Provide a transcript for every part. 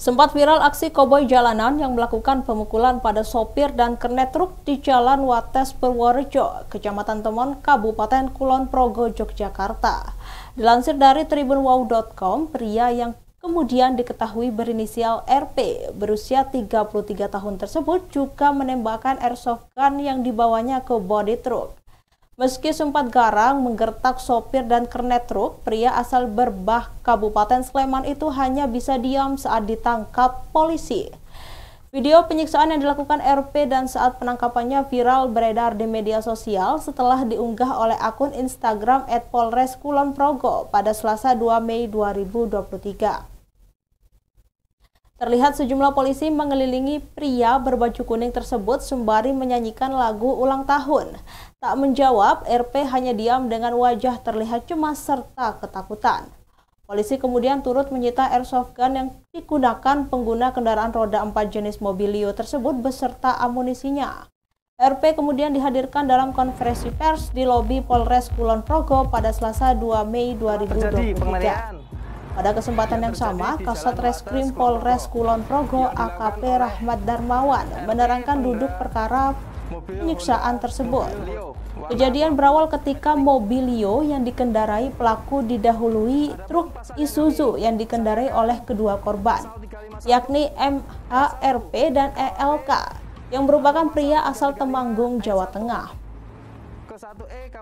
Sempat viral aksi koboi jalanan yang melakukan pemukulan pada sopir dan kernet truk di Jalan Wates Purworejo, Kecamatan Temon, Kabupaten Kulon Progo, Yogyakarta. Dilansir dari tribunwow.com, pria yang kemudian diketahui berinisial RP berusia 33 tahun tersebut juga menembakkan airsoft gun yang dibawanya ke bodi truk. Meski sempat garang menggertak sopir dan kernet truk, pria asal Berbah Kabupaten Sleman itu hanya bisa diam saat ditangkap polisi. Video penyiksaan yang dilakukan RP dan saat penangkapannya viral beredar di media sosial setelah diunggah oleh akun Instagram @polres Kulon Progo pada Selasa 2 Mei 2023. Terlihat sejumlah polisi mengelilingi pria berbaju kuning tersebut sembari menyanyikan lagu ulang tahun. Tak menjawab, RP hanya diam dengan wajah terlihat cemas serta ketakutan. Polisi kemudian turut menyita airsoft gun yang digunakan pengguna kendaraan roda 4 jenis mobilio tersebut beserta amunisinya. RP kemudian dihadirkan dalam konferensi pers di lobi Polres Kulon Progo pada Selasa 2 Mei 2023. Pada kesempatan yang sama, Kasat Reskrim Polres Kulon Progo AKP Rahmat Darmawan menerangkan duduk perkara penyiksaan tersebut. Kejadian berawal ketika mobilio yang dikendarai pelaku didahului truk Isuzu yang dikendarai oleh kedua korban, yakni MHRP dan ELK, yang merupakan pria asal Temanggung, Jawa Tengah.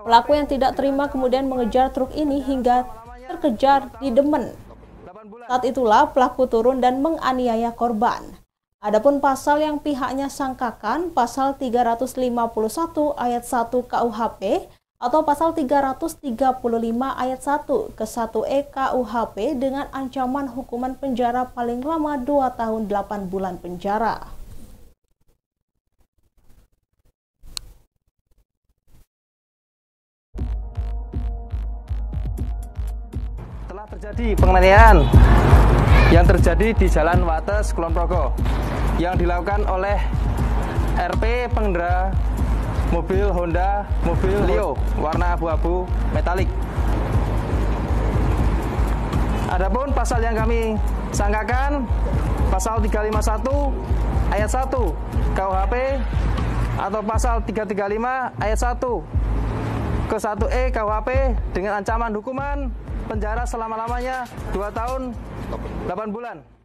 Pelaku yang tidak terima kemudian mengejar truk ini hingga terkejar di Demen. Saat itulah pelaku turun dan menganiaya korban. Adapun pasal yang pihaknya sangkakan pasal 351 ayat 1 KUHP atau pasal 335 ayat 1 ke 1E KUHP dengan ancaman hukuman penjara paling lama 2 tahun 8 bulan penjara. Terjadi penganiayaan yang terjadi di Jalan Wates Kulon Progo yang dilakukan oleh RP pengendara mobil Honda mobil Leo warna abu-abu metalik. Adapun pasal yang kami sangkakan pasal 351 ayat 1 KUHP atau pasal 335 ayat 1 ke 1E KUHP dengan ancaman hukuman penjara selama-lamanya 2 tahun 8 bulan.